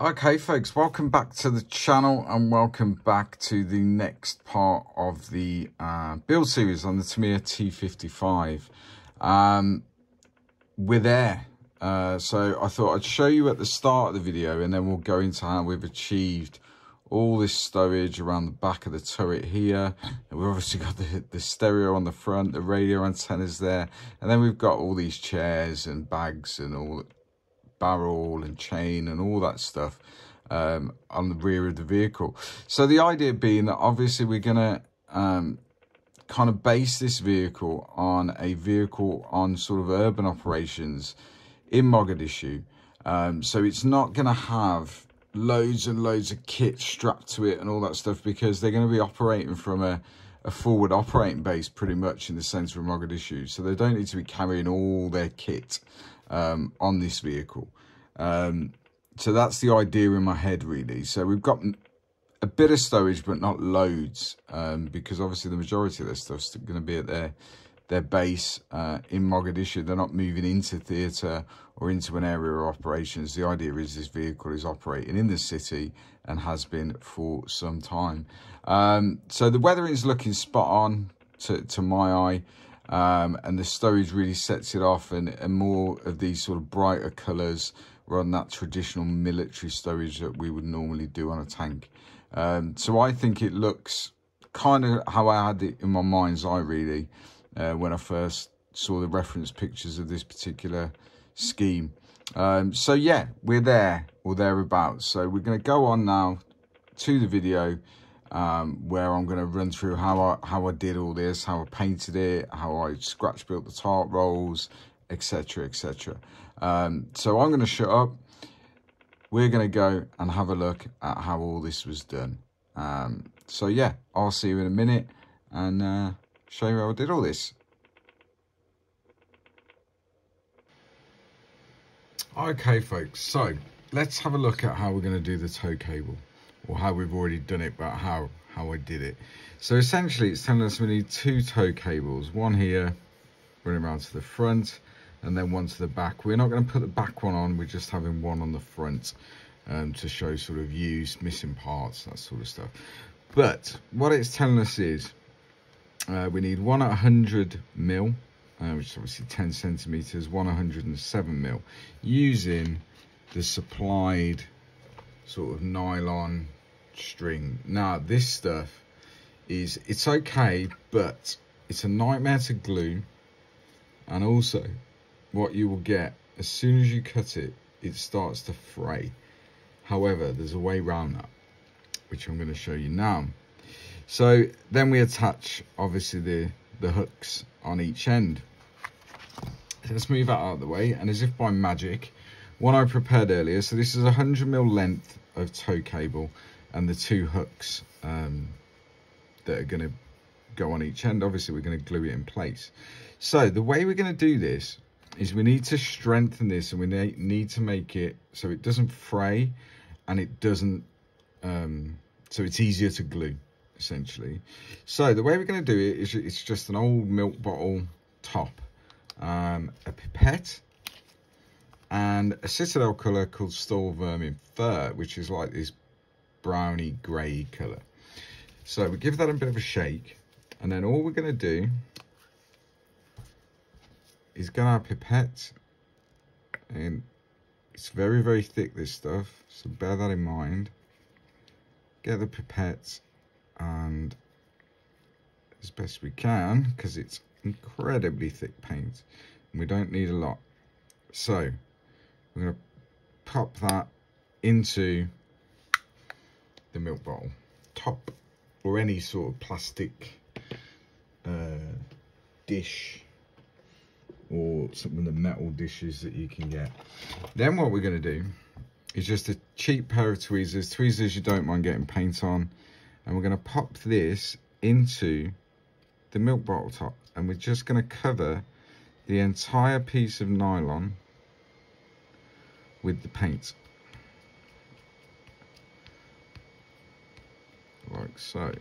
Okay, folks, welcome back to the channel and welcome back to the next part of the uh, build series on the Tamiya T55. Um, we're there. Uh, so I thought I'd show you at the start of the video and then we'll go into how we've achieved all this stowage around the back of the turret here. And we've obviously got the, the stereo on the front, the radio antennas there. And then we've got all these chairs and bags and all barrel and chain and all that stuff um, on the rear of the vehicle. So the idea being that obviously we're going to um, kind of base this vehicle on a vehicle on sort of urban operations in Mogadishu. Um, so it's not going to have loads and loads of kit strapped to it and all that stuff because they're going to be operating from a, a forward operating base pretty much in the centre of Mogadishu. So they don't need to be carrying all their kit um, on this vehicle. Um, so that's the idea in my head really. So we've got a bit of stowage, but not loads, um, because obviously the majority of their stuff's going to be at their their base uh, in Mogadishu. They're not moving into theatre or into an area of operations. The idea is this vehicle is operating in the city and has been for some time. Um, so the weathering is looking spot on to, to my eye. Um, and the stowage really sets it off and, and more of these sort of brighter colours than that traditional military stowage that we would normally do on a tank. Um, so I think it looks kind of how I had it in my mind's eye really uh, when I first saw the reference pictures of this particular scheme. Um, so yeah, we're there or thereabouts. So we're going to go on now to the video um, where I'm going to run through how I, how I did all this, how I painted it, how I scratch built the tarp rolls, etc, etc. Um, so I'm going to shut up. We're going to go and have a look at how all this was done. Um, so yeah, I'll see you in a minute and uh, show you how I did all this. Okay, folks, so let's have a look at how we're going to do the tow cable or how we've already done it, but how, how I did it. So essentially, it's telling us we need two tow cables, one here running around to the front and then one to the back. We're not going to put the back one on, we're just having one on the front um, to show sort of use, missing parts, that sort of stuff. But what it's telling us is uh, we need one at 100 mil, uh, which is obviously 10 centimeters, one 107 mil, using the supplied sort of nylon string. Now, this stuff is, it's okay, but it's a nightmare to glue. And also, what you will get, as soon as you cut it, it starts to fray. However, there's a way around that, which I'm going to show you now. So then we attach, obviously, the, the hooks on each end. let's move that out of the way. And as if by magic, one I prepared earlier. So this is a 100 mil length of tow cable and the two hooks um, that are going to go on each end. Obviously, we're going to glue it in place. So the way we're going to do this is we need to strengthen this and we need to make it so it doesn't fray and it doesn't, um, so it's easier to glue essentially. So the way we're going to do it is it's just an old milk bottle top, um, a pipette, and a Citadel colour called Steel Vermin Fur, which is like this browny grey colour. So we give that a bit of a shake, and then all we're going to do is get our pipette, and it's very, very thick, this stuff, so bear that in mind. Get the pipette and as best we can because it's incredibly thick paint and we don't need a lot so we're going to pop that into the milk bottle top or any sort of plastic uh, dish or some of the metal dishes that you can get. Then what we're going to do is just a cheap pair of tweezers tweezers you don't mind getting paint on and we're going to pop this into the milk bottle top and we're just going to cover the entire piece of nylon with the paint like so.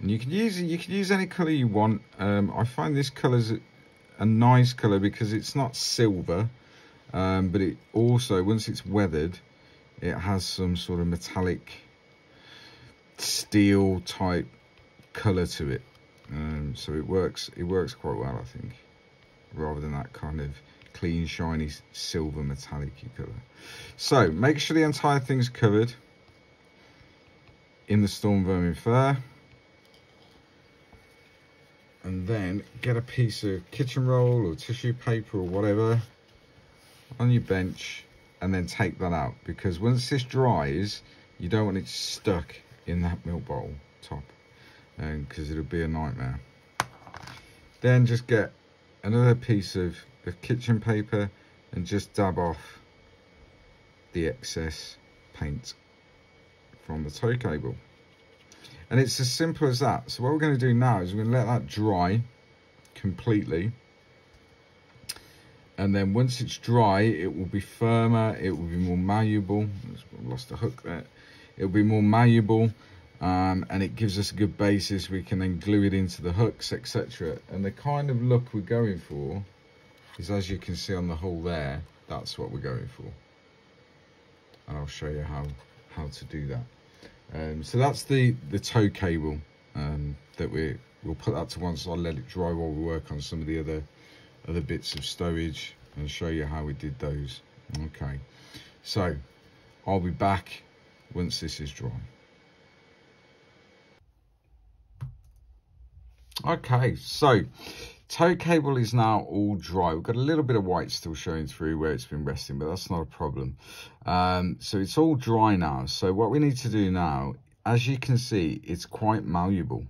And you can use you can use any color you want. Um, I find this color is a nice color because it's not silver um, but it also once it's weathered it has some sort of metallic steel type color to it. Um, so it works it works quite well I think rather than that kind of clean shiny silver metallic color so make sure the entire thing's covered in the Stormvermin Fur and then get a piece of kitchen roll or tissue paper or whatever on your bench and then take that out. Because once this dries you don't want it stuck in that milk bottle top um, and because it'll be a nightmare. Then just get another piece of, of kitchen paper and just dab off the excess paint from the tow cable. And it's as simple as that. So what we're going to do now is we're going to let that dry completely. And then once it's dry it will be firmer it will be more malleable. Lost a hook there. It'll be more malleable um, and it gives us a good basis. We can then glue it into the hooks etc and the kind of look we're going for is as you can see on the hole there that's what we're going for. And I'll show you how how to do that um, so that's the the tow cable um, that we we'll put that to one side let it dry while we work on some of the other other bits of stowage and show you how we did those. Okay. So I'll be back once this is dry. Okay so tow cable is now all dry we've got a little bit of white still showing through where it's been resting but that's not a problem um, so it's all dry now so what we need to do now as you can see it's quite malleable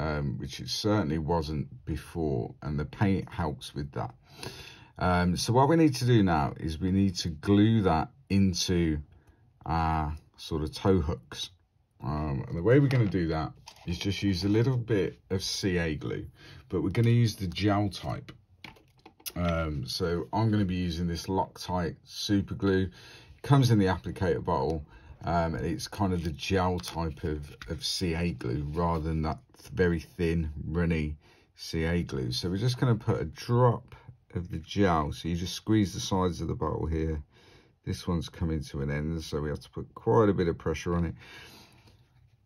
um, which it certainly wasn't before, and the paint helps with that. Um, so what we need to do now is we need to glue that into our sort of tow hooks. Um, and the way we're going to do that is just use a little bit of CA glue, but we're going to use the gel type. Um, so I'm going to be using this Loctite super glue. It comes in the applicator bottle. Um, and it's kind of the gel type of, of CA glue rather than that very thin, runny CA glue. So we're just going to put a drop of the gel. So you just squeeze the sides of the bottle here. This one's coming to an end, so we have to put quite a bit of pressure on it.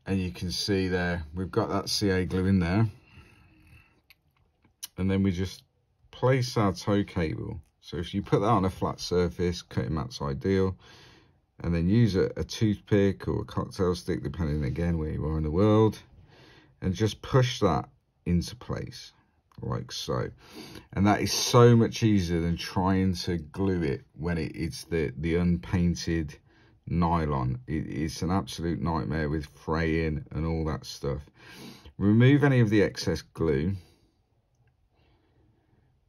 And you can see there, we've got that CA glue in there. And then we just place our tow cable. So if you put that on a flat surface, cutting mat's ideal. And then use a, a toothpick or a cocktail stick, depending again where you are in the world and just push that into place like so and that is so much easier than trying to glue it when it, it's the the unpainted nylon. It, it's an absolute nightmare with fraying and all that stuff. Remove any of the excess glue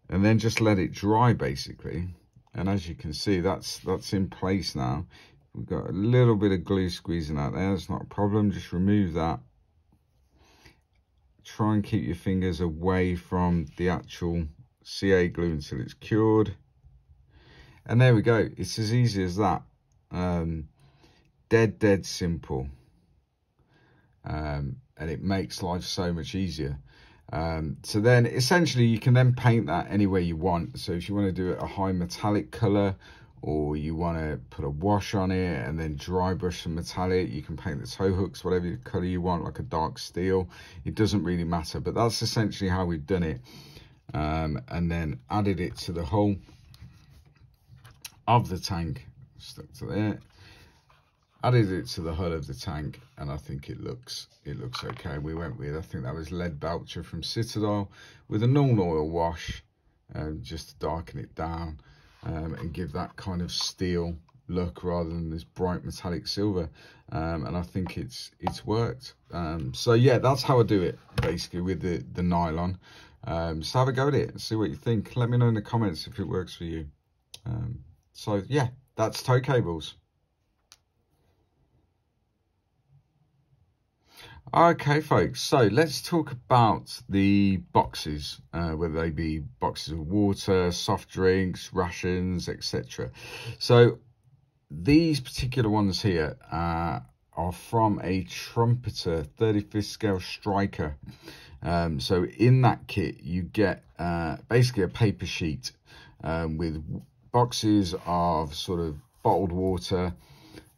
and then just let it dry basically. And as you can see that's that's in place now. We've got a little bit of glue squeezing out there. It's not a problem. Just remove that. Try and keep your fingers away from the actual CA glue until it's cured. And there we go. It's as easy as that. Um, dead, dead simple. Um, and it makes life so much easier. Um, so then essentially you can then paint that any way you want. So if you want to do it a high metallic color or you want to put a wash on it and then dry brush some metallic you can paint the tow hooks whatever color you want like a dark steel it doesn't really matter but that's essentially how we've done it um, and then added it to the hull of the tank stuck to there. Added it to the hull of the tank and I think it looks it looks okay. We went with I think that was Leadbelcher from Citadel with a normal oil wash um, just to darken it down um, and give that kind of steel look rather than this bright metallic silver. Um, and I think it's it's worked. Um, so yeah that's how I do it basically with the the nylon. Um, so have a go at it see what you think. Let me know in the comments if it works for you. Um, so yeah that's tow cables Okay, folks, so let's talk about the boxes, uh, whether they be boxes of water, soft drinks, rations, etc. So these particular ones here uh, are from a Trumpeter 35th scale Stryker. Um, so in that kit, you get uh, basically a paper sheet um, with boxes of sort of bottled water,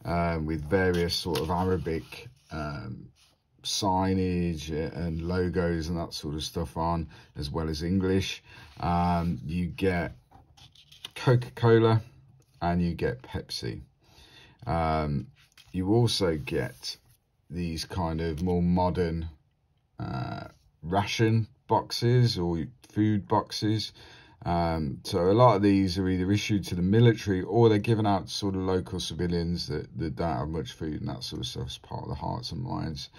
um, with various sort of Arabic um, signage and logos and that sort of stuff on, as well as English. Um, you get Coca-Cola and you get Pepsi. Um, you also get these kind of more modern uh, ration boxes or food boxes. Um, so a lot of these are either issued to the military or they're given out to sort of local civilians that, that don't have much food and that sort of stuff as part of the hearts and minds.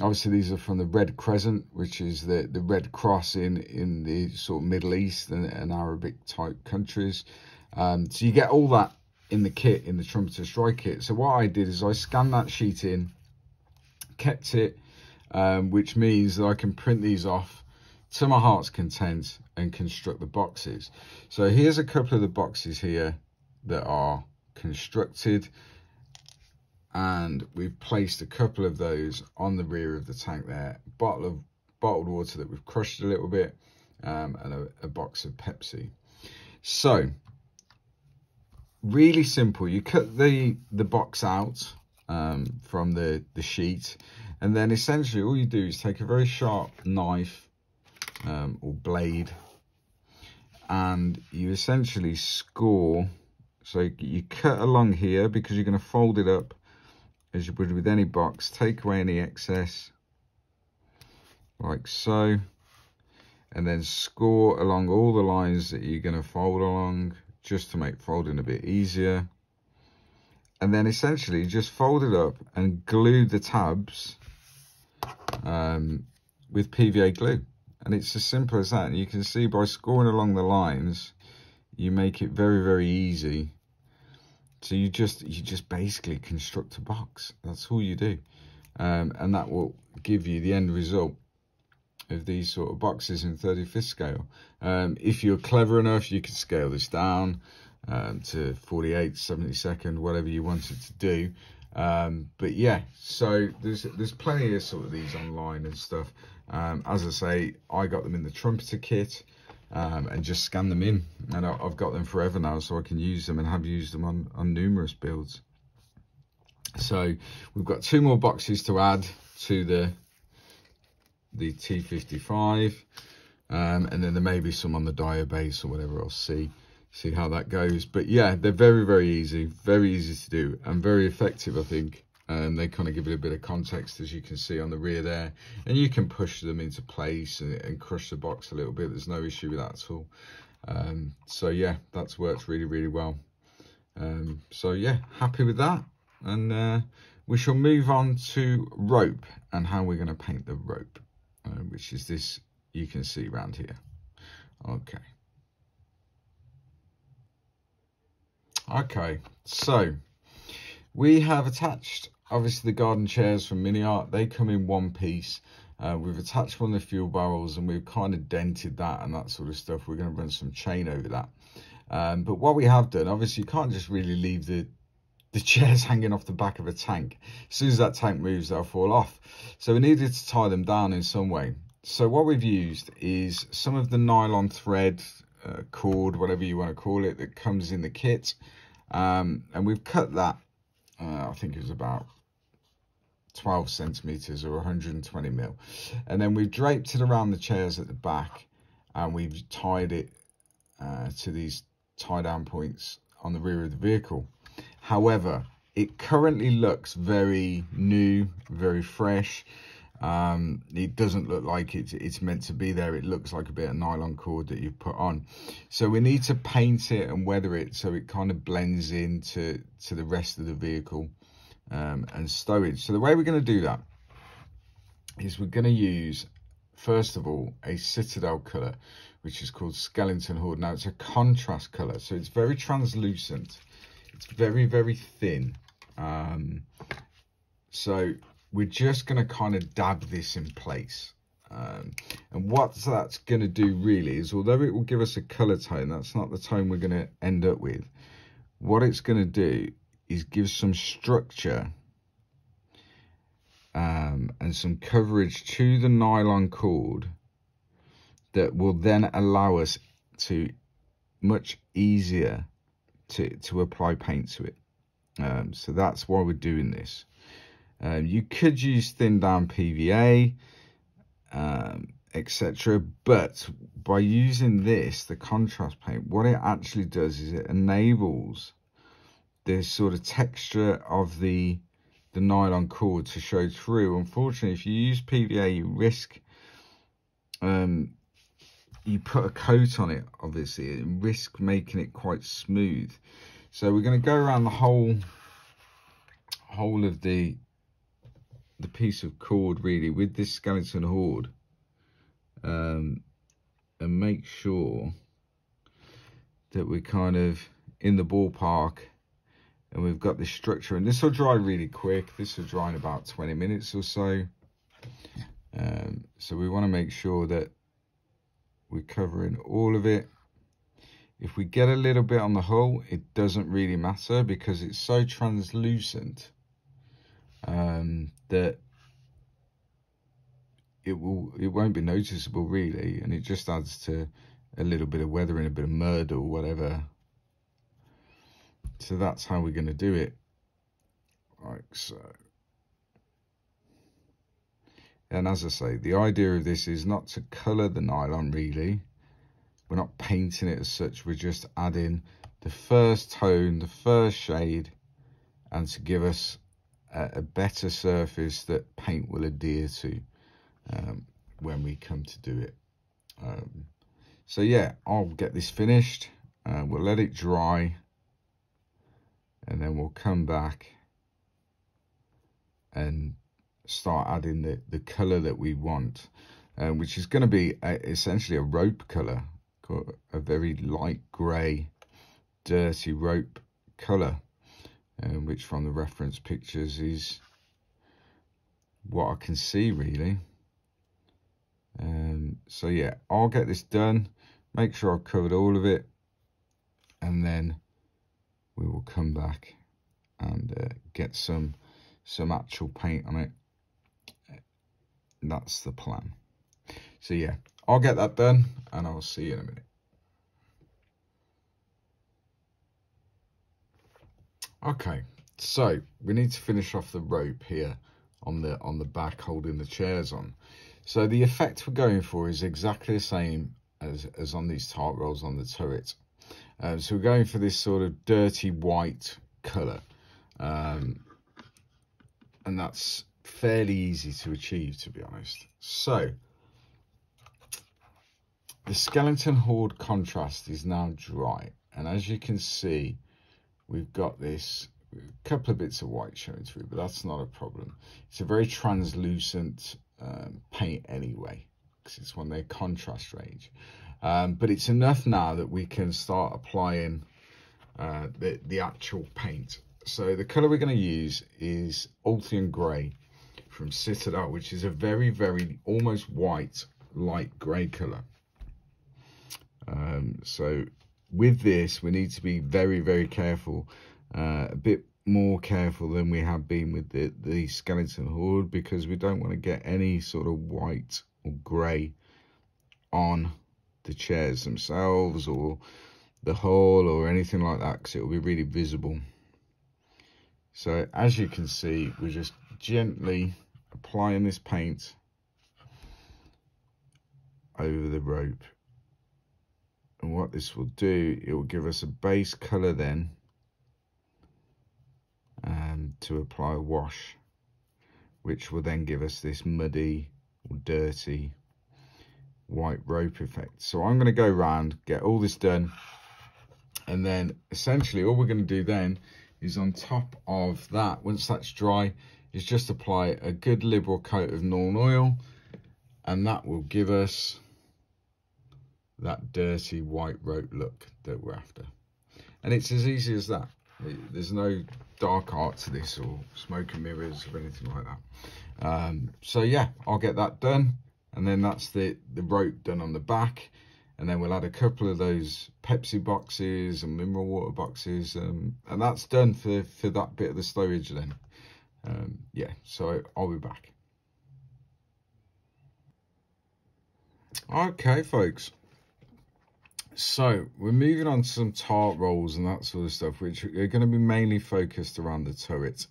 Obviously, these are from the Red Crescent, which is the, the Red Cross in, in the sort of Middle East and, and Arabic type countries. Um, so you get all that in the kit, in the Trumpeter Strike kit. So what I did is I scanned that sheet in, kept it, um, which means that I can print these off to my heart's content and construct the boxes. So here's a couple of the boxes here that are constructed. And we've placed a couple of those on the rear of the tank there. Bottle of bottled water that we've crushed a little bit um, and a, a, box of Pepsi. So really simple. You cut the the box out um, from the the sheet and then essentially all you do is take a very sharp knife um, or blade and you essentially score. So you cut along here because you're going to fold it up as you would with any box. Take away any excess like so and then score along all the lines that you're going to fold along just to make folding a bit easier. And then essentially just fold it up and glue the tabs um, with PVA glue and it's as simple as that. And you can see by scoring along the lines you make it very very easy. So you just you just basically construct a box. That's all you do. Um, and that will give you the end result of these sort of boxes in 35th scale. Um, if you're clever enough you could scale this down um, to 48 72nd whatever you wanted to do um, but yeah so there's there's plenty of sort of these online and stuff. Um, as I say I got them in the Trumpeter kit um, and just scan them in. And I've got them forever now so I can use them and have used them on, on numerous builds. So we've got two more boxes to add to the the T55 um, and then there may be some on the Diabase or whatever I'll see see how that goes. But yeah they're very very easy very easy to do and very effective I think. And they kind of give it a bit of context as you can see on the rear there. And you can push them into place and, and crush the box a little bit. There's no issue with that at all. Um, so yeah that's worked really really well. Um, so yeah happy with that. And uh, we shall move on to rope and how we're going to paint the rope uh, which is this you can see around here. Okay Okay, so we have attached obviously the garden chairs from MiniArt. They come in one piece. Uh, we've attached one of the fuel barrels and we've kind of dented that and that sort of stuff. We're going to run some chain over that. Um, but what we have done, obviously you can't just really leave the the chairs hanging off the back of a tank. As soon as that tank moves, they'll fall off. So we needed to tie them down in some way. So what we've used is some of the nylon thread, uh, cord, whatever you want to call it, that comes in the kit. Um, and we've cut that, uh, I think it was about 12 centimeters or 120 mil. And then we've draped it around the chairs at the back and we've tied it uh, to these tie down points on the rear of the vehicle. However, it currently looks very new, very fresh. Um, it doesn't look like it's, it's meant to be there. It looks like a bit of nylon cord that you've put on. So we need to paint it and weather it so it kind of blends into to the rest of the vehicle um, and stowage. So the way we're going to do that is we're going to use, first of all, a Citadel colour, which is called Skellington Horde. Now, it's a contrast colour, so it's very translucent. It's very, very thin. Um, so we're just going to kind of dab this in place. Um, and what that's going to do really is, although it will give us a colour tone, that's not the tone we're going to end up with. What it's going to do is give some structure um, and some coverage to the nylon cord that will then allow us to much easier to, to apply paint to it. Um, so that's why we're doing this. Um, you could use thin down PVA, um, etc. But by using this, the contrast paint, what it actually does is it enables this sort of texture of the the nylon cord to show through. Unfortunately, if you use PVA, you risk um, you put a coat on it, obviously, and risk making it quite smooth. So we're going to go around the whole whole of the the piece of cord really with this skeleton horde um, and make sure that we're kind of in the ballpark and we've got this structure. And this will dry really quick. This will dry in about 20 minutes or so. Um, so we want to make sure that we're covering all of it. If we get a little bit on the hull it doesn't really matter because it's so translucent um, that it will it won't be noticeable really and it just adds to a little bit of weathering a bit of mud or whatever. So that's how we're going to do it. Like so. And as I say the idea of this is not to colour the nylon really. We're not painting it as such we're just adding the first tone the first shade and to give us a, better surface that paint will adhere to um, when we come to do it. Um, so yeah, I'll get this finished. Uh, we'll let it dry and then we'll come back and start adding the, the colour that we want, uh, which is going to be a, essentially a rope colour, a very light grey, dirty rope colour, um, which from the reference pictures is what I can see really. Um, so yeah, I'll get this done, make sure I've covered all of it, and then we will come back and uh, get some some actual paint on it. That's the plan. So yeah, I'll get that done and I'll see you in a minute. Okay, so we need to finish off the rope here on the on the back holding the chairs on. So the effect we're going for is exactly the same as, as on these tarp rolls on the turret. Um, so we're going for this sort of dirty white colour. Um, and that's fairly easy to achieve, to be honest. So, the skeleton horde contrast is now dry. And as you can see, we've got this couple of bits of white showing through, but that's not a problem. It's a very translucent um, paint anyway because it's one their contrast range. Um, but it's enough now that we can start applying uh, the, the actual paint. So the color we're going to use is Ulthuan Grey from Citadel which is a very very almost white light grey color. Um, so with this we need to be very very careful uh, a bit more careful than we have been with the, the skeleton horde because we don't want to get any sort of white or grey on the chairs themselves or the hull or anything like that because it will be really visible. So as you can see, we're just gently applying this paint over the rope. And what this will do, it will give us a base colour then um, to apply a wash, which will then give us this muddy or dirty white rope effect. So I'm going to go around, get all this done, and then essentially all we're going to do then is on top of that, once that's dry, is just apply a good liberal coat of Nuln Oil, and that will give us that dirty white rope look that we're after. And it's as easy as that. There's no dark art to this or smoke and mirrors or anything like that. Um, so yeah, I'll get that done. And then that's the, the rope done on the back. And then we'll add a couple of those Pepsi boxes and mineral water boxes. Um, and that's done for, for that bit of the stowage then. Um, yeah, so I'll be back. Okay, folks. So we're moving on to some tarp rolls and that sort of stuff, which are going to be mainly focused around the turret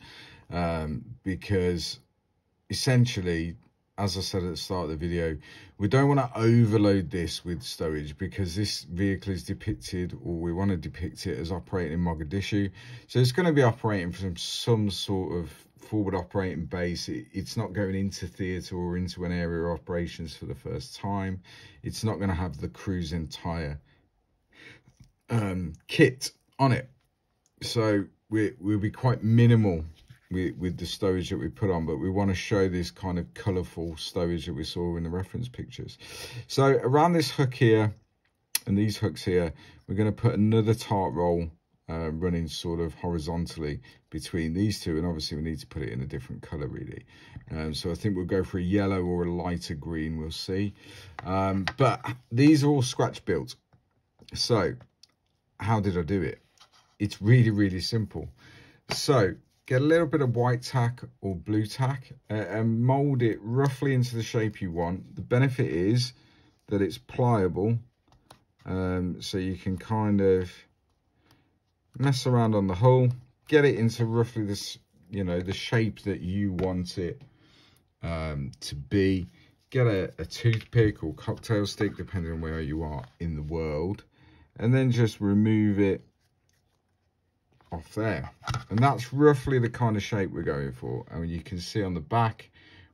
um, because essentially as I said at the start of the video, we don't want to overload this with stowage because this vehicle is depicted, or we want to depict it as operating in Mogadishu. So it's going to be operating from some sort of forward operating base. It, it's not going into theatre or into an area of operations for the first time. It's not going to have the crew's entire um, kit on it. So we, we'll be quite minimal with, with the stowage that we put on, but we want to show this kind of colourful stowage that we saw in the reference pictures. So around this hook here and these hooks here, we're going to put another tarp roll uh, running sort of horizontally between these two and obviously we need to put it in a different color really um, so I think we'll go for a yellow or a lighter green we'll see um, but these are all scratch built so how did I do it it's really really simple so get a little bit of white tack or blue tack uh, and mold it roughly into the shape you want. The benefit is that it's pliable, um, so you can kind of mess around on the hull, get it into roughly this, you know, the shape that you want it um, to be. Get a, a toothpick or cocktail stick, depending on where you are in the world, and then just remove it off there. And that's roughly the kind of shape we're going for. And you can see on the back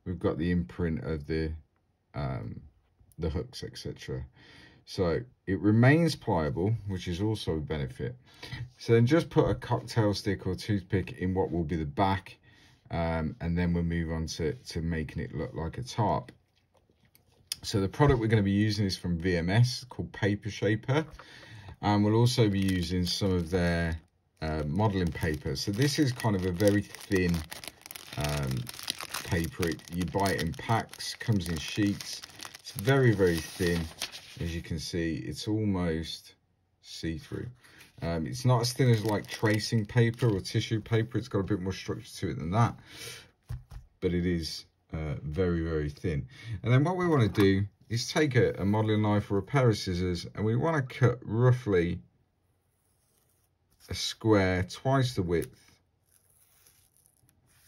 we've got the imprint of the um, the hooks etc so it remains pliable which is also a benefit. So then just put a cocktail stick or toothpick in what will be the back um, and then we'll move on to, to making it look like a tarp. So the product we're going to be using is from VMS called Paper Shaper and we'll also be using some of their uh, modeling paper. So this is kind of a very thin um, paper. It, you buy it in packs, comes in sheets. It's very, very thin. As you can see, it's almost see-through. Um, it's not as thin as like tracing paper or tissue paper. It's got a bit more structure to it than that. But it is uh, very, very thin. And then what we want to do is take a, a modeling knife or a pair of scissors and we want to cut roughly a square twice the width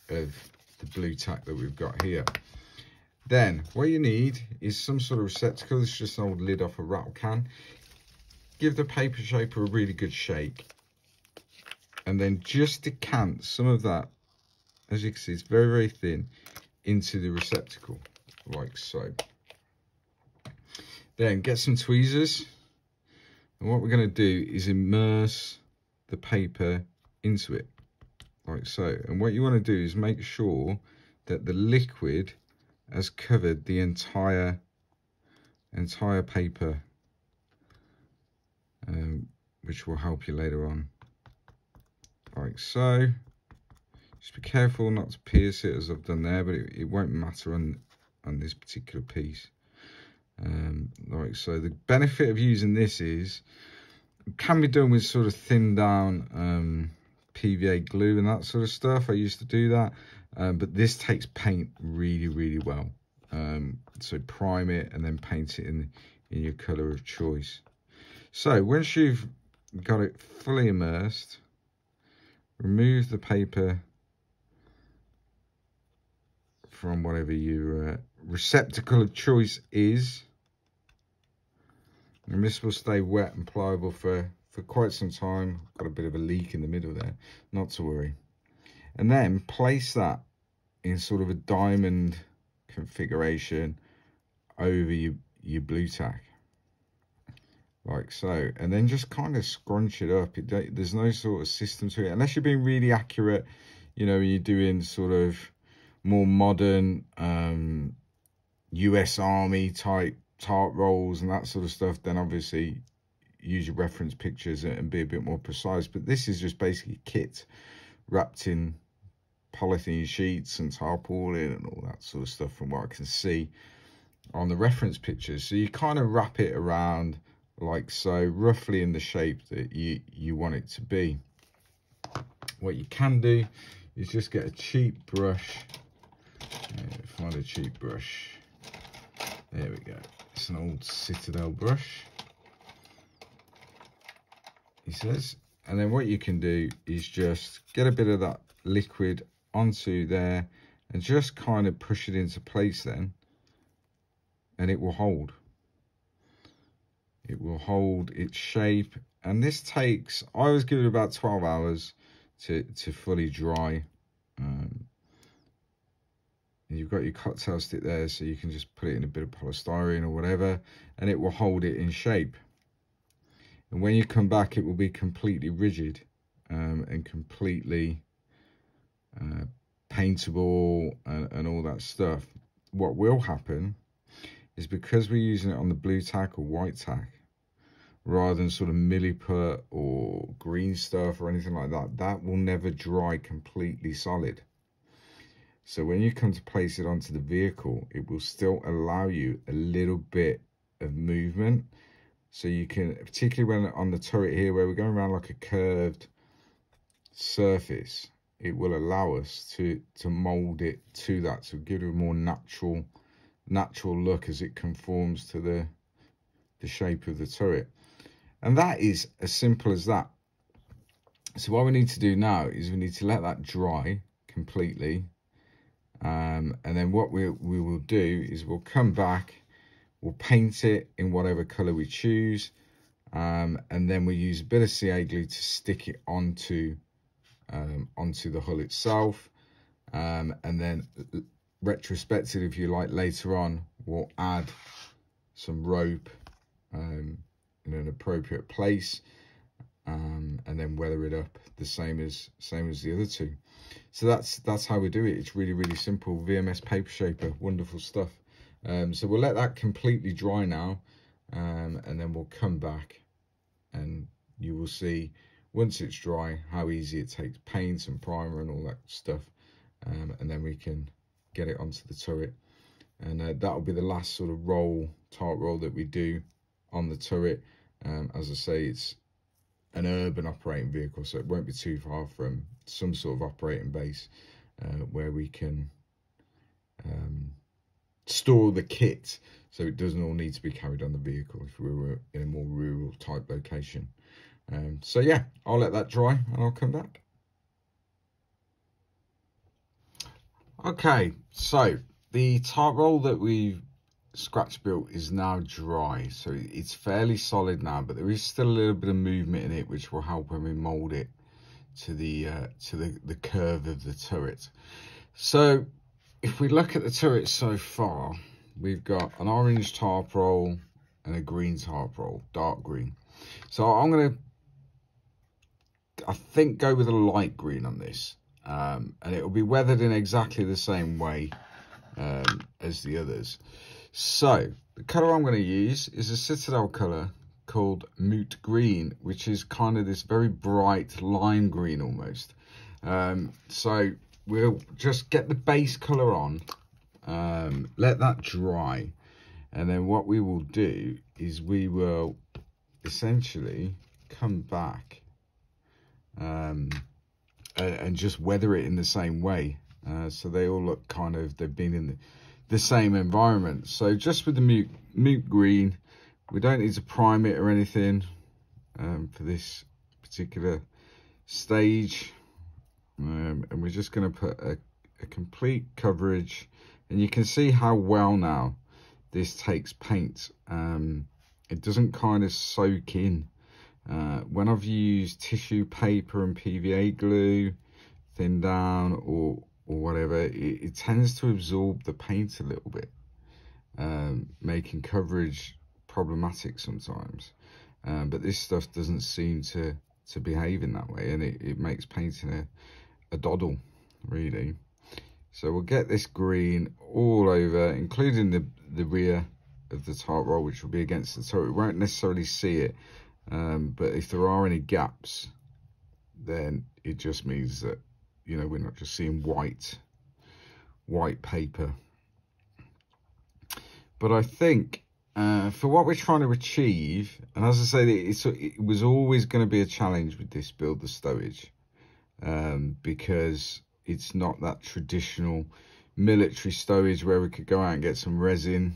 of the blue tack that we've got here. Then what you need is some sort of receptacle. It's just an old lid off a rattle can. Give the paper shaper a really good shake. And then just decant some of that, as you can see, it's very, very thin, into the receptacle, like so. Then get some tweezers. And what we're going to do is immerse the paper into it like so. And what you want to do is make sure that the liquid has covered the entire entire paper um, which will help you later on. Like so. Just be careful not to pierce it as I've done there but it, it won't matter on on this particular piece um, like so the benefit of using this is can be done with sort of thin down um, PVA glue and that sort of stuff. I used to do that, um, but this takes paint really, really well. Um, so prime it and then paint it in, in your colour of choice. So once you've got it fully immersed, remove the paper from whatever your uh, receptacle of choice is and this will stay wet and pliable for, for quite some time. Got a bit of a leak in the middle there, not to worry. And then place that in sort of a diamond configuration over your, your blue tack. Like so. And then just kind of scrunch it up. It, there's no sort of system to it. Unless you're being really accurate, you know, you're doing sort of more modern um, US Army type tarp rolls and that sort of stuff, then obviously use your reference pictures and be a bit more precise. But this is just basically kit wrapped in polythene sheets and tarpaulin and all that sort of stuff from what I can see on the reference pictures. So you kind of wrap it around like so, roughly in the shape that you, you want it to be. What you can do is just get a cheap brush. Uh, find a cheap brush. There we go. It's an old Citadel brush. he says. And then what you can do is just get a bit of that liquid onto there and just kind of push it into place then and it will hold. It will hold its shape and this takes, I was given about 12 hours to, to fully dry. Um, you've got your cocktail stick there so you can just put it in a bit of polystyrene or whatever and it will hold it in shape. And when you come back it will be completely rigid um, and completely uh, paintable and, and, all that stuff. What will happen is because we're using it on the blue tack or white tack rather than sort of Milliput or green stuff or anything like that that will never dry completely solid so when you come to place it onto the vehicle, it will still allow you a little bit of movement. So you can, particularly when on the turret here, where we're going around like a curved surface, it will allow us to, to mold it to that. So give it a more natural, natural look as it conforms to the, the shape of the turret. And that is as simple as that. So what we need to do now is we need to let that dry completely um, and then what we, we will do is we'll come back, we'll paint it in whatever colour we choose. Um, and then we use a bit of CA glue to stick it onto, um, onto the hull itself. Um, and then retrospective, if you like, later on, we'll add some rope um, in an appropriate place um, and then weather it up the same as same as the other two. So that's that's how we do it. It's really, really simple. VMS Paper Shaper, wonderful stuff. Um, so we'll let that completely dry now, um, and then we'll come back and you will see once it's dry how easy it takes paint and primer and all that stuff. Um, and then we can get it onto the turret. And uh, that'll be the last sort of roll, tarp roll that we do on the turret. Um, as I say, it's an urban operating vehicle, so it won't be too far from some sort of operating base uh, where we can um, store the kit so it doesn't all need to be carried on the vehicle if we were in a more rural type location. Um, so yeah, I'll let that dry and I'll come back. Okay, so the tarp roll that we've scratch built is now dry so it's fairly solid now but there is still a little bit of movement in it which will help when we mold it to the uh, to the, the curve of the turret. So if we look at the turret so far we've got an orange tarp roll and a green tarp roll dark green. So i'm gonna i think go with a light green on this um, and it will be weathered in exactly the same way um, as the others. So the colour I'm going to use is a Citadel colour called Moot Green, which is kind of this very bright lime green almost. Um, so we'll just get the base colour on, um, let that dry, and then what we will do is we will essentially come back um, and, and, just weather it in the same way. Uh, so they all look kind of, they've been in the, the same environment. So just with the mute, Moot Green, we don't need to prime it or anything um, for this particular stage. Um, and we're just going to put a, a complete coverage. And you can see how well now this takes paint. Um, it doesn't kind of soak in. Uh, when I've used tissue paper and PVA glue, thin down or or whatever, it, it, tends to absorb the paint a little bit, um, making coverage problematic sometimes. Um, but this stuff doesn't seem to, to behave in that way, and it, it makes painting a, a doddle, really. So we'll get this green all over, including the, the rear of the tarp roll, which will be against the turret. We won't necessarily see it, um, but if there are any gaps, then it just means that you know, we're not just seeing white, white paper. But I think uh, for what we're trying to achieve, and as I say, it was always going to be a challenge with this build, the stowage, um, because it's not that traditional military stowage where we could go out and get some resin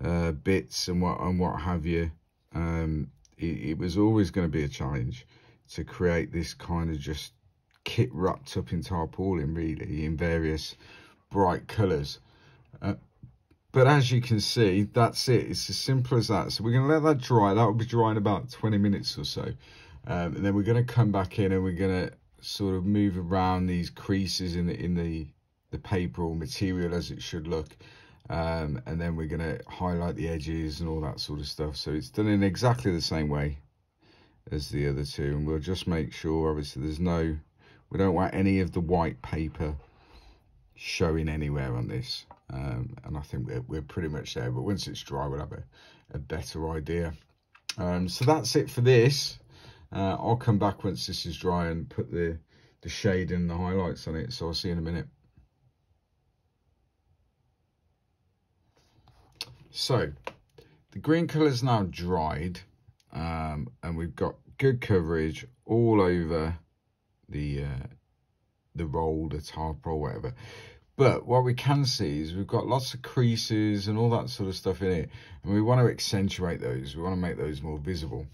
uh, bits and what and what have you. Um, it, it, it was always going to be a challenge to create this kind of just kit wrapped up in tarpaulin really in various bright colors uh, but as you can see that's it. It's as simple as that. So we're going to let that dry. That will be dry in about 20 minutes or so. Um, and then we're going to come back in and we're going to sort of move around these creases in the in the the paper or material as it should look. Um, and then we're going to highlight the edges and all that sort of stuff. So it's done in exactly the same way as the other two. And we'll just make sure obviously there's no we don't want any of the white paper showing anywhere on this. Um, and I think we're, we're pretty much there but once it's dry we'll have a, a better idea. Um, so that's it for this. Uh, I'll come back once this is dry and put the the shade and the highlights on it so I'll see you in a minute. So the green color is now dried um, and we've got good coverage all over the uh, the roll, the tarp or whatever. But what we can see is we've got lots of creases and all that sort of stuff in it. And we want to accentuate those. We want to make those more visible.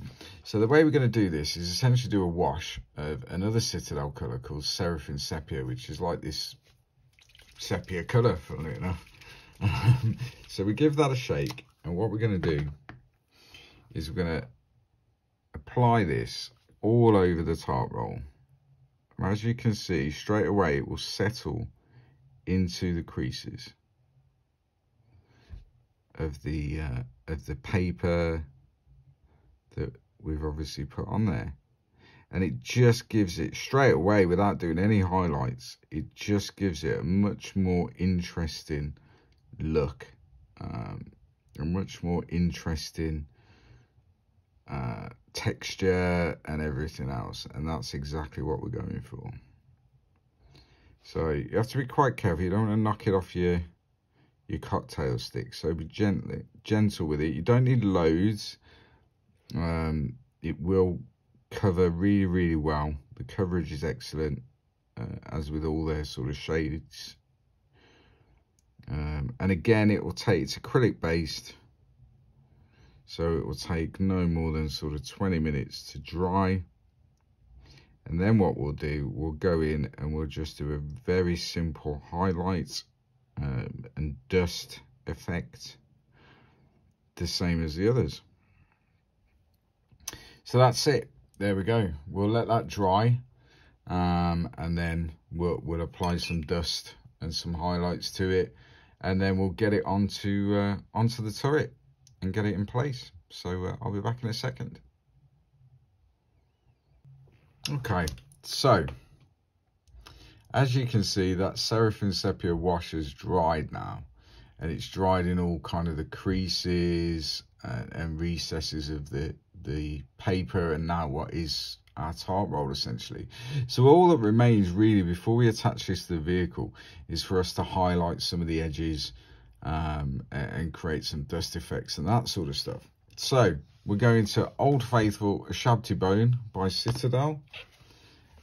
So the way we're going to do this is essentially do a wash of another Citadel colour called Seraphim Sepia, which is like this sepia colour, funnily enough. so we give that a shake. And what we're going to do is we're going to apply this all over the tarp roll. As you can see, straight away it will settle into the creases of the uh, of the paper that we've obviously put on there. And it just gives it straight away without doing any highlights it just gives it a much more interesting look um, a much more interesting uh, texture and everything else and that's exactly what we're going for. So you have to be quite careful. You don't want to knock it off your your cocktail stick. So be gently gentle with it. You don't need loads. Um, it will cover really really well. The coverage is excellent uh, as with all their sort of shades. Um, and again it will take it's acrylic based so it will take no more than sort of 20 minutes to dry. And then what we'll do, we'll go in and we'll just do a very simple highlight um, and dust effect. The same as the others. So that's it. There we go. We'll let that dry. Um, and then we'll, we'll apply some dust and some highlights to it. And then we'll get it onto, uh, onto the turret and get it in place. So uh, I'll be back in a second. Okay, so as you can see, that Seraphim Sepia wash has dried now. And it's dried in all kind of the creases and, and recesses of the, the paper and now what is our tarp roll essentially. So all that remains really before we attach this to the vehicle is for us to highlight some of the edges um, and create some dust effects and that sort of stuff. So we're going to Old Faithful Ushabti Bone by Citadel.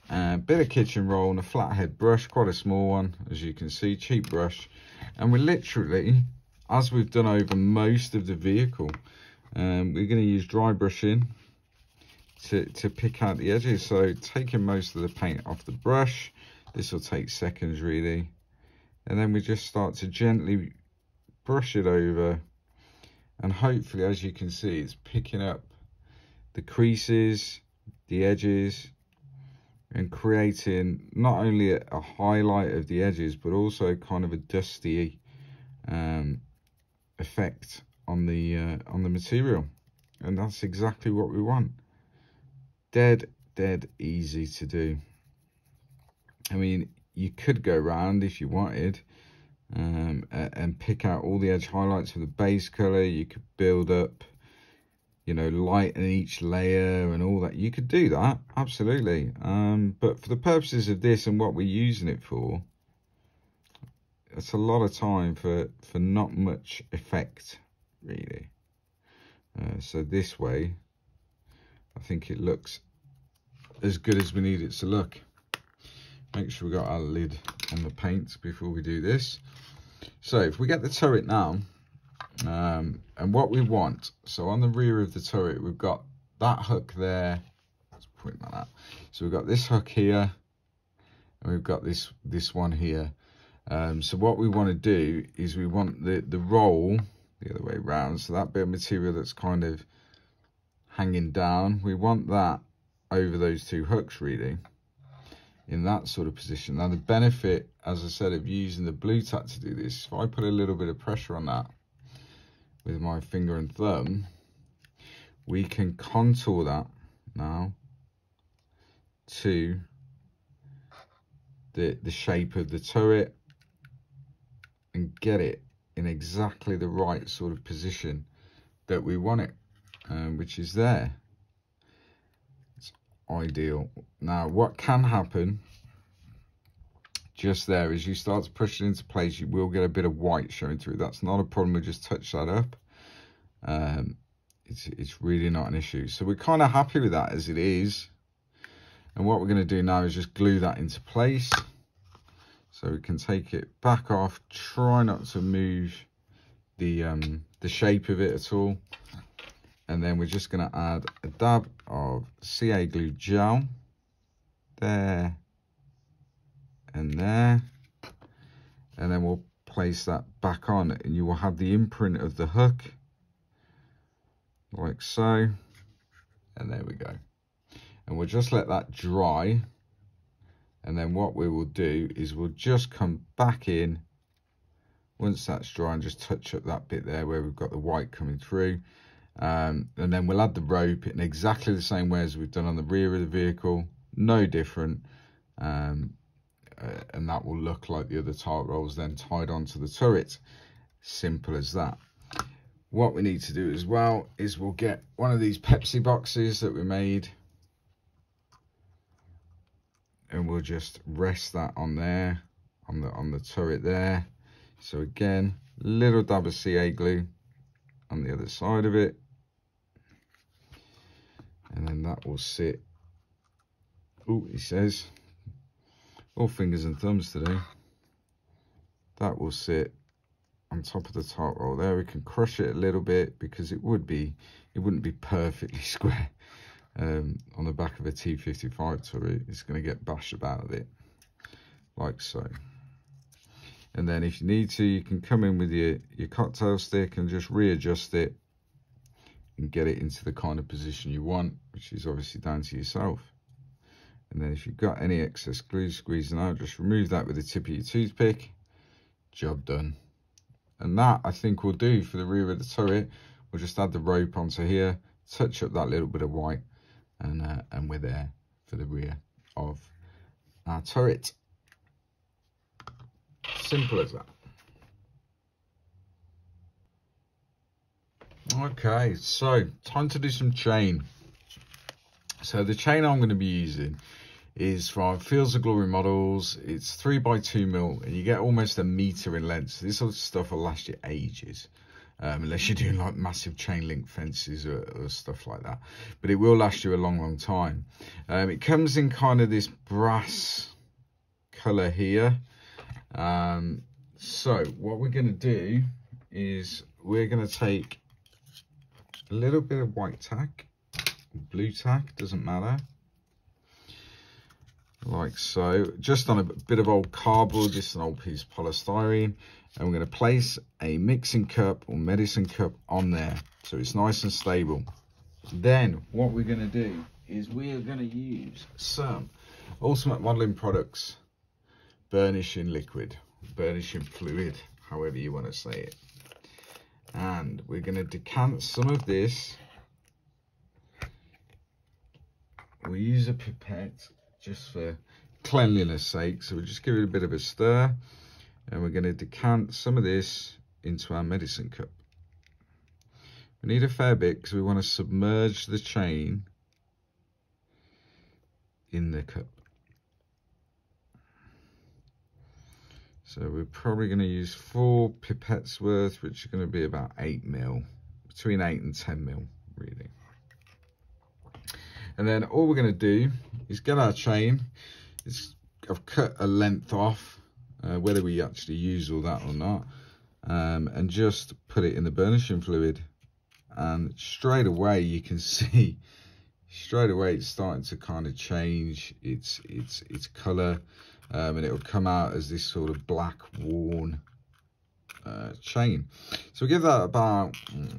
A bit of kitchen roll and a flathead brush, quite a small one, as you can see, cheap brush. And we're literally, as we've done over most of the vehicle, um, we're going to use dry brushing to, to pick out the edges. So taking most of the paint off the brush, this will take seconds really. And then we just start to gently brush it over and hopefully as you can see it's picking up the creases the edges and creating not only a, a highlight of the edges but also kind of a dusty um, effect on the uh, on the material. And that's exactly what we want. Dead dead easy to do. I mean you could go round if you wanted um, and pick out all the edge highlights for the base color. You could build up, you know, light in each layer and all that. You could do that, absolutely. Um, but for the purposes of this and what we're using it for, it's a lot of time for, for not much effect, really. Uh, so this way, I think it looks as good as we need it to look. Make sure we got our lid on the paint before we do this. So if we get the turret now, um, and what we want, so on the rear of the turret, we've got that hook there. Let's point that. So we've got this hook here, and we've got this this one here. Um, so what we want to do is we want the the roll the other way around. So that bit of material that's kind of hanging down, we want that over those two hooks really in that sort of position. Now the benefit, as I said, of using the Blu Tack to do this, if I put a little bit of pressure on that with my finger and thumb, we can contour that now to the, the shape of the turret and get it in exactly the right sort of position that we want it, um, which is there ideal. Now, what can happen just there as you start to push it into place, you will get a bit of white showing through. That's not a problem. We just touch that up. Um, it's, it's really not an issue. So we're kind of happy with that as it is. And what we're going to do now is just glue that into place. So we can take it back off. Try not to move the um, the shape of it at all and then we're just going to add a dab of CA glue gel there and there. And then we'll place that back on. And you will have the imprint of the hook like so. And there we go. And we'll just let that dry. And then what we will do is we'll just come back in once that's dry and just touch up that bit there where we've got the white coming through um, and then we'll add the rope in exactly the same way as we've done on the rear of the vehicle, no different. Um, uh, and that will look like the other tarp rolls then tied onto the turret. Simple as that. What we need to do as well is we'll get one of these Pepsi boxes that we made and we'll just rest that on there on the on the turret there so again little dab of ca glue on the other side of it and then that will sit. Oh he says all fingers and thumbs today. That will sit on top of the top roll. There we can crush it a little bit because it would be it wouldn't be perfectly square. Um, on the back of a T55 turret it's going to get bashed about a bit like so. And then if you need to you can come in with your your cocktail stick and just readjust it and get it into the kind of position you want, which is obviously down to yourself. And then if you've got any excess glue squeezing out, just remove that with the tip of your toothpick. Job done. And that, I think, will do for the rear of the turret. We'll just add the rope onto here, touch up that little bit of white, and, uh, and we're there for the rear of our turret. Simple as that. Okay, so time to do some chain. So the chain I'm going to be using is from Fields of Glory models. It's 3 by 2 mil, and you get almost a meter in length. This sort of stuff will last you ages. Um, unless you're doing like massive chain link fences or, or, stuff like that. But it will last you a long, long time. Um, it comes in kind of this brass colour here. Um, so what we're going to do is we're going to take a little bit of white tack, Blu Tack, doesn't matter. Like so, just on a bit of old cardboard, just an old piece of polystyrene. And we're going to place a mixing cup or medicine cup on there. So it's nice and stable. Then what we're going to do is we are going to use some Ultimate Modeling Products burnishing liquid, burnishing fluid, however you want to say it and we're going to decant some of this. We'll use a pipette just for cleanliness sake so we'll just give it a bit of a stir. And we're going to decant some of this into our medicine cup. We need a fair bit because we want to submerge the chain in the cup So we're probably going to use four pipettes worth, which are going to be about 8 mil, between 8 and 10 mil, really. And then all we're going to do is get our chain. It's, I've cut a length off, uh, whether we actually use all that or not, um, and just put it in the burnishing fluid. And straight away you can see straight away it's starting to kind of change its its its color um, and it will come out as this sort of black worn uh, chain. So we give that about hmm,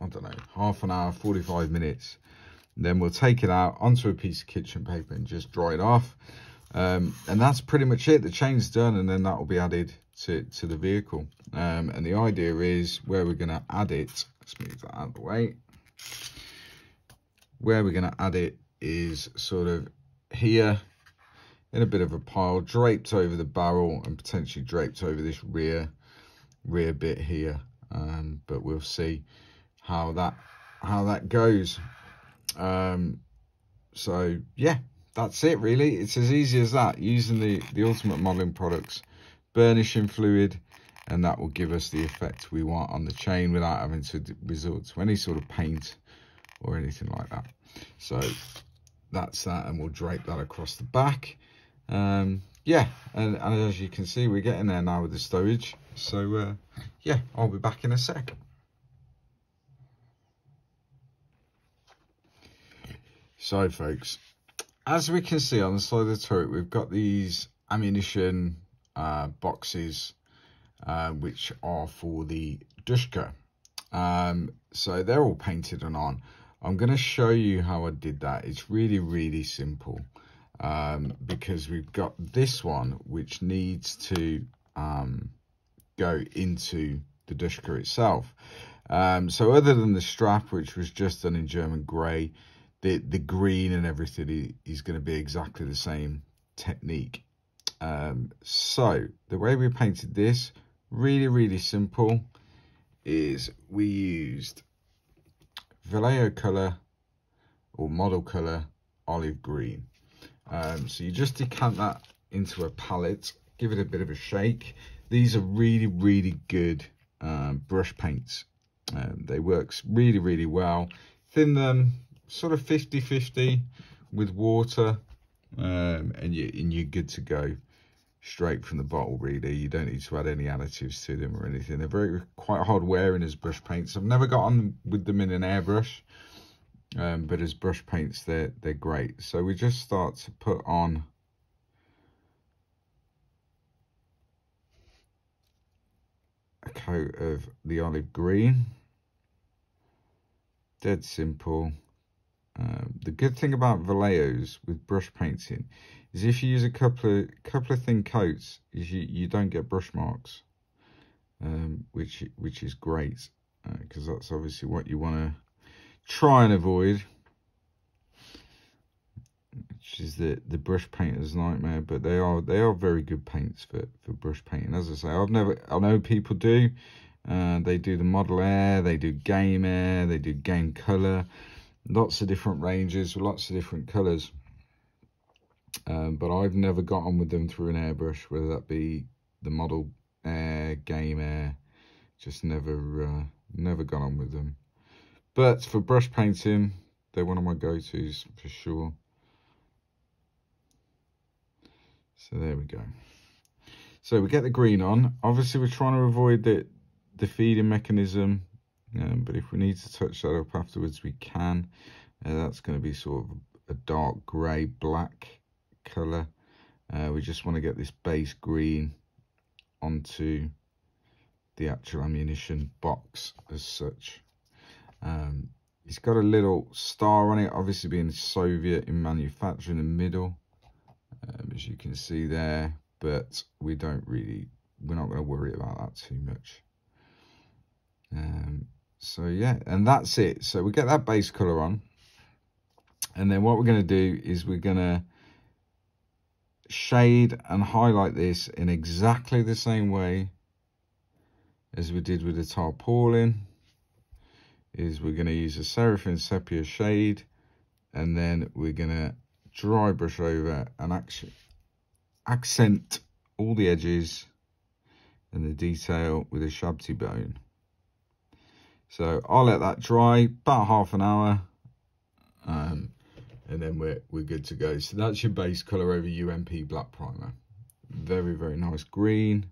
I don't know half an hour 45 minutes. Then we'll take it out onto a piece of kitchen paper and just dry it off. Um, and that's pretty much it. The chain's done and then that will be added to to the vehicle. Um, and the idea is where we're going to add it let's move that out of the way. Where we're going to add it is sort of here in a bit of a pile draped over the barrel and potentially draped over this rear rear bit here. Um, but we'll see how that how that goes. Um, so yeah that's it really. It's as easy as that using the the ultimate modeling products burnishing fluid and that will give us the effect we want on the chain without having to resort to any sort of paint or anything like that. So that's that and we'll drape that across the back um, yeah and, and, as you can see we're getting there now with the stowage. So uh, yeah i'll be back in a sec. So folks as we can see on the side of the turret we've got these ammunition uh, boxes uh, which are for the Dushka. Um, so they're all painted and on. I'm going to show you how I did that. It's really, really simple um, because we've got this one which needs to um, go into the Dushka itself. Um, so other than the strap, which was just done in German grey, the, the green and everything is going to be exactly the same technique. Um, so the way we painted this, really, really simple, is we used Vallejo colour or model colour olive green. Um, so you just decant that into a palette, give it a bit of a shake. These are really, really good um, brush paints. Um, they works really, really well. Thin them sort of 50-50 with water um, and, you, and you're good to go straight from the bottle really you don't need to add any additives to them or anything they're very quite hard wearing as brush paints i've never got on with them in an airbrush um, but as brush paints they're they're great. So we just start to put on a coat of the olive green. Dead simple. Um, the good thing about Vallejos with brush painting is if you use a couple of couple of thin coats, is you, you don't get brush marks, um, which which is great because uh, that's obviously what you want to try and avoid. Which is the the brush painter's nightmare, but they are they are very good paints for for brush painting. As I say, I've never I know people do. Uh, they do the model air, they do game air, they do game color lots of different ranges lots of different colors um, but I've never got on with them through an airbrush whether that be the model air game air just never uh, never got on with them but for brush painting they're one of my go-to's for sure. So there we go. So we get the green on. Obviously we're trying to avoid the the feeding mechanism um, but if we need to touch that up afterwards we can. Uh, that's going to be sort of a dark grey black colour. Uh, we just want to get this base green onto the actual ammunition box as such um, it's got a little star on it obviously being Soviet in manufacture in the middle um, as you can see there but we don't really we're not going to worry about that too much. Um, so yeah and that's it. So we get that base color on and then what we're going to do is we're going to shade and highlight this in exactly the same way as we did with the tarpaulin is we're going to use a seraphim sepia shade and then we're going to dry brush over and actually accent all the edges and the detail with Ushabti bone so I'll let that dry about half an hour. Um, and then we're, we're good to go. So that's your base colour over UMP black primer. Very, very nice green.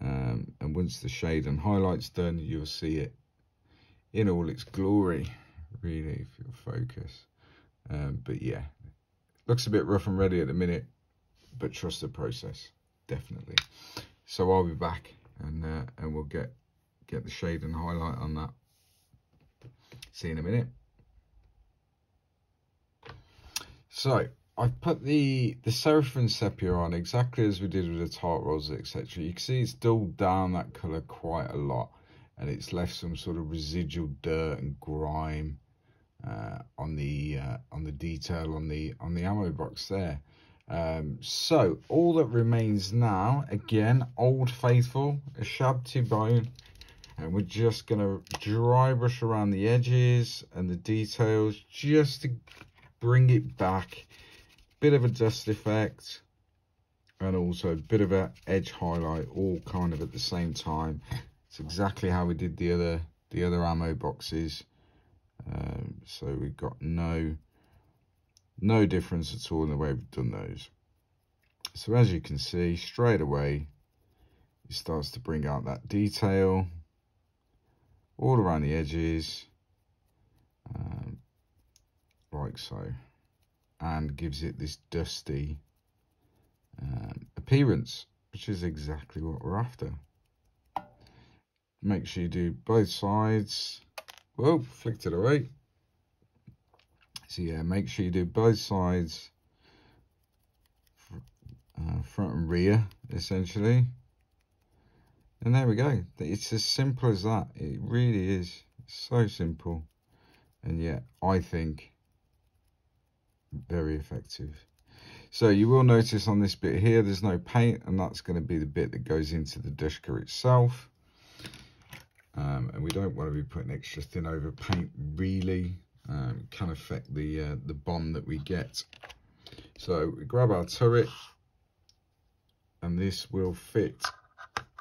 Um, and once the shade and highlight's done, you'll see it in all its glory, really, if you'll focus. Um, but yeah, looks a bit rough and ready at the minute, but trust the process, definitely. So I'll be back and uh, and we'll get get the shade and highlight on that. See you in a minute. So I've put the the Seraphim sepia on exactly as we did with the tarp rolls, etc. You can see it's dulled down that colour quite a lot and it's left some sort of residual dirt and grime uh, on the uh, on the detail on the on the ammo box there. Um, so all that remains now, again, Old Faithful, Ushabti bone, and we're just going to dry brush around the edges and the details just to bring it back. Bit of a dust effect and also a bit of a edge highlight all kind of at the same time. It's exactly how we did the other the other ammo boxes. Um, so we've got no no difference at all in the way we've done those. So as you can see, straight away, it starts to bring out that detail all around the edges, um, like so, and gives it this dusty um, appearance, which is exactly what we're after. Make sure you do both sides. Whoa, flicked it away. So yeah, make sure you do both sides, uh, front and rear, essentially. And there we go. It's as simple as that. It really is. so simple. And yet, I think, very effective. So you will notice on this bit here, there's no paint, and that's going to be the bit that goes into the Dushka itself. Um, and we don't want to be putting extra thin over paint, really. Um, can affect the uh, the bond that we get. So we grab our turret, and this will fit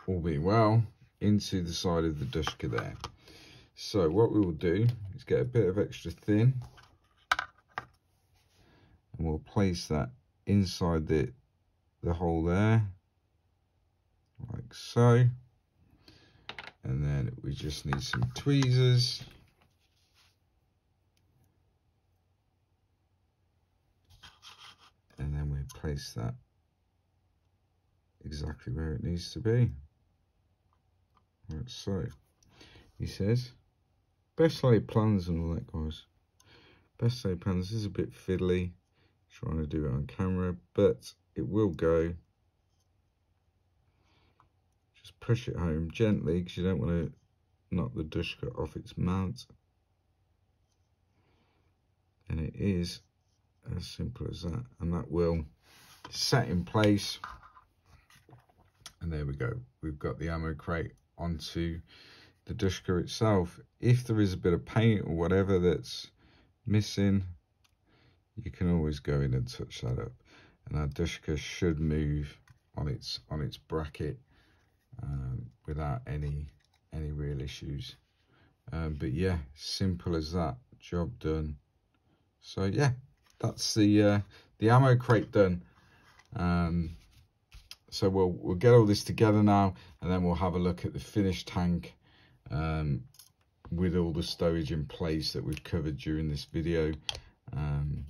all being well, into the side of the Dushka there. So what we will do is get a bit of extra thin and we'll place that inside the, the hole there, like so. And then we just need some tweezers. And then we place that exactly where it needs to be. Right, so he says, best laid plans and all that, guys. Best laid plans is a bit fiddly, trying to do it on camera, but it will go. Just push it home gently because you don't want to knock the dushka off its mount. And it is as simple as that. And that will set in place. And there we go. We've got the ammo crate onto the Dushka itself. If there is a bit of paint or whatever that's missing, you can always go in and touch that up. And our Dushka should move on its on its bracket um, without any any real issues. Um, but yeah, simple as that. Job done. So yeah, that's the uh, the ammo crate done. Um, so we'll we'll get all this together now and then we'll have a look at the finished tank um, with all the stowage in place that we've covered during this video um,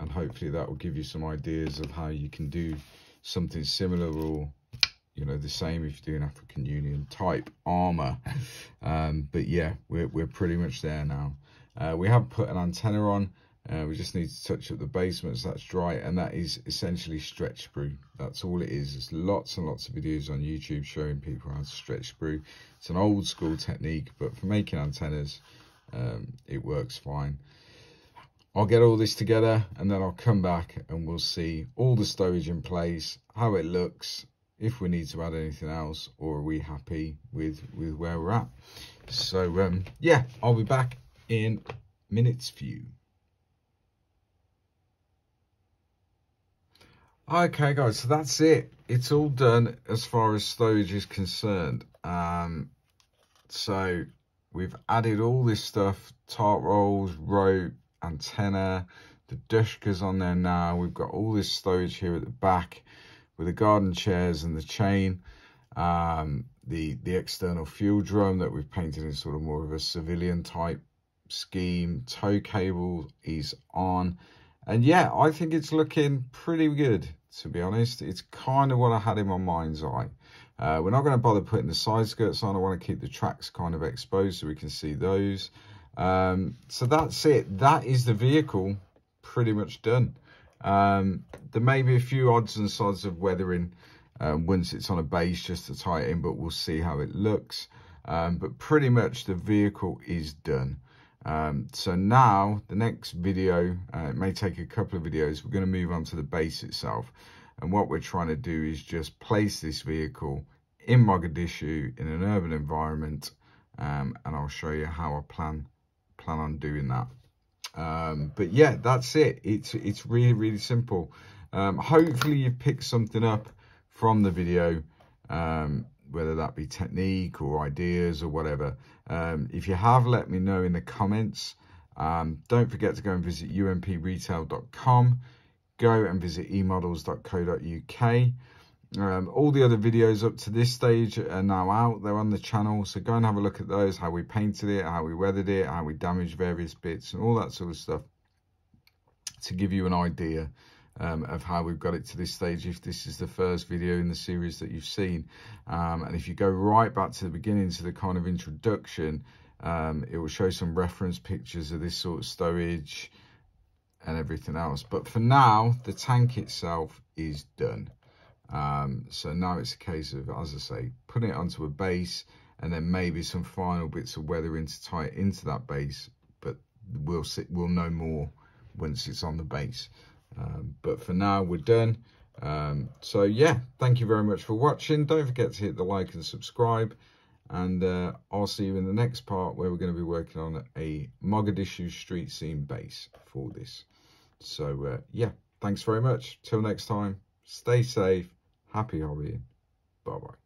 and hopefully that will give you some ideas of how you can do something similar or you know the same if you're doing African Union type armor um, but yeah we're, we're pretty much there now uh, we have put an antenna on uh, we just need to touch up the basement so that's dry and that is essentially stretch sprue. That's all it is. There's lots and lots of videos on YouTube showing people how to stretch sprue. It's an old school technique, but for making antennas, um, it works fine. I'll get all this together and then I'll come back and we'll see all the stowage in place, how it looks, if we need to add anything else, or are we happy with, with where we're at. So, um, yeah, I'll be back in minutes few. Okay, guys, so that's it. It's all done as far as stowage is concerned. Um, so we've added all this stuff, tarp rolls, rope, antenna, the dushkas on there now. We've got all this stowage here at the back with the garden chairs and the chain. Um, the, the external fuel drum that we've painted in sort of more of a civilian type scheme, tow cable is on. And yeah, I think it's looking pretty good, to be honest. It's kind of what I had in my mind's eye. Uh, we're not going to bother putting the side skirts on. I want to keep the tracks kind of exposed so we can see those. Um, so that's it. That is the vehicle pretty much done. Um, there may be a few odds and sods of weathering um, once it's on a base just to tie it in, but we'll see how it looks. Um, but pretty much the vehicle is done. Um, so now the next video, uh, it may take a couple of videos, we're going to move on to the base itself. And what we're trying to do is just place this vehicle in Mogadishu in an urban environment. Um, and I'll show you how I plan plan on doing that. Um, but yeah, that's it. It's it's really, really simple. Um, hopefully you've picked something up from the video, um, whether that be technique or ideas or whatever. Um, if you have, let me know in the comments. Um, don't forget to go and visit umpretail.com. Go and visit emodels.co.uk. Um, all the other videos up to this stage are now out. They're on the channel. So go and have a look at those, how we painted it, how we weathered it, how we damaged various bits and all that sort of stuff to give you an idea um, of how we've got it to this stage if this is the first video in the series that you've seen. Um, and if you go right back to the beginning to the kind of introduction, um, it will show some reference pictures of this sort of stowage and everything else. But for now, the tank itself is done. Um, so now it's a case of, as I say, putting it onto a base and then maybe some final bits of weathering to tie it into that base. But we'll see, we'll know more once it's on the base. Um, but for now, we're done. Um, so yeah, thank you very much for watching. Don't forget to hit the like and subscribe. And uh, I'll see you in the next part where we're going to be working on a Mogadishu street scene base for this. So uh, yeah, thanks very much. Till next time, stay safe, happy hobbying. Bye-bye.